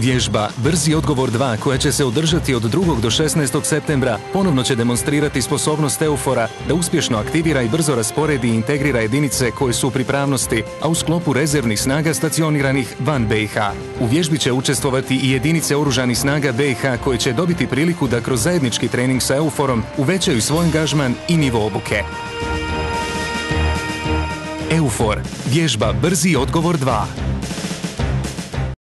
Vježba Brzi odgovor 2 koja će se održati od 2. do 16. septembra ponovno će demonstrirati sposobnost Eufora da uspješno aktivira i brzo rasporedi i integrira jedinice koje su u pripravnosti, a u sklopu rezervnih snaga stacioniranih van BiH. U vježbi će učestvovati i jedinice oružanih snaga BiH koje će dobiti priliku da kroz zajednički trening sa Euforom uvećaju svoj angažman i nivo obuke. EUFOR. Vježba Brzi odgovor 2.